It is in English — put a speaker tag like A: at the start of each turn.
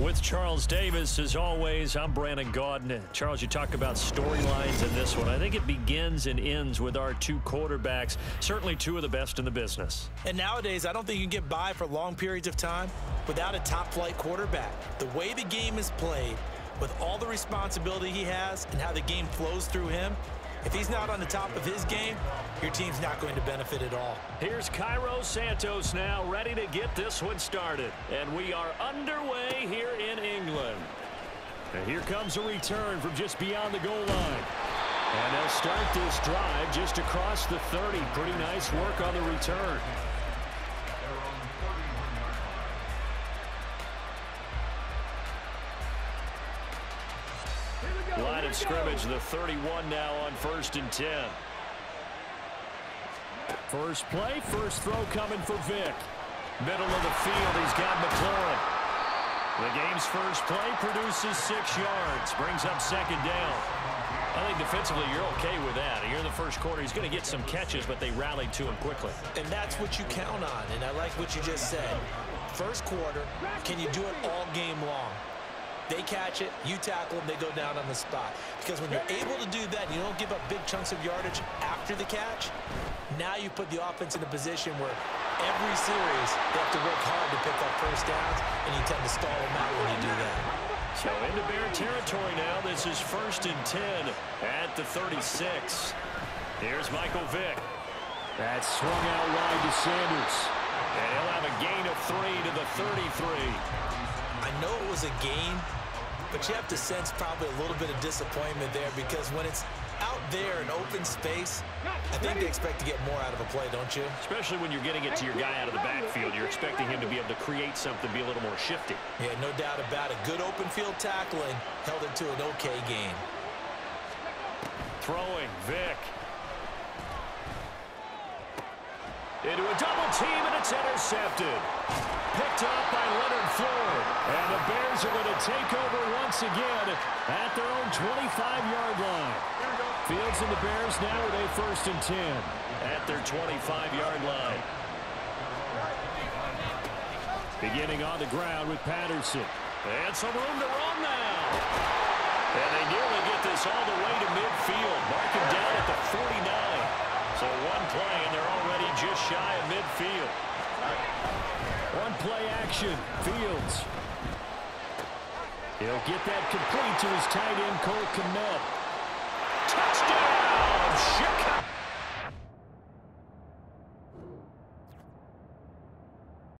A: With Charles Davis, as always, I'm Brandon Gaudin. Charles, you talk about storylines in this one. I think it begins and ends with our two quarterbacks, certainly two of the best in the business.
B: And nowadays, I don't think you can get by for long periods of time without a top-flight quarterback. The way the game is played, with all the responsibility he has and how the game flows through him, if he's not on the top of his game, your team's not going to benefit at all.
A: Here's Cairo Santos now ready to get this one started. And we are underway here in England. And here comes a return from just beyond the goal line. And they'll start this drive just across the 30. Pretty nice work on the return. Scrimmage, the 31 now on first and 10. First play, first throw coming for Vick. Middle of the field, he's got McLaurin. The game's first play produces six yards, brings up second down. I think defensively you're okay with that. You're in the first quarter. He's going to get some catches, but they rallied to him quickly.
B: And that's what you count on, and I like what you just said. First quarter, can you do it all game long? They catch it, you tackle them, they go down on the spot. Because when you're able to do that, you don't give up big chunks of yardage after the catch, now you put the offense in a position where every series they have to work hard to pick up first downs, and you tend to stall them out when you do that.
A: So into Bear territory now. This is first and 10 at the 36. Here's Michael Vick. That swung out wide to Sanders. And he'll have a gain of three to the 33.
B: I know it was a game, but you have to sense probably a little bit of disappointment there because when it's out there in open space, I think they expect to get more out of a play, don't you?
A: Especially when you're getting it to your guy out of the backfield. You're expecting him to be able to create something, be a little more shifty.
B: Yeah, no doubt about it. Good open field tackling held it to an okay game.
A: Throwing, Vick. Into a double team, and it's intercepted. Picked up by Leonard Floyd. And the Bears are going to take over once again at their own 25-yard line. Fields and the Bears now with a first and 10 at their 25-yard line. Beginning on the ground with Patterson. And some room to run now. And they nearly get this all the way to midfield. Marking down at the 49. So one play, and they're already just shy of midfield. One play action. Fields. He'll get that complete to his tight end, Cole Kmet. Touchdown!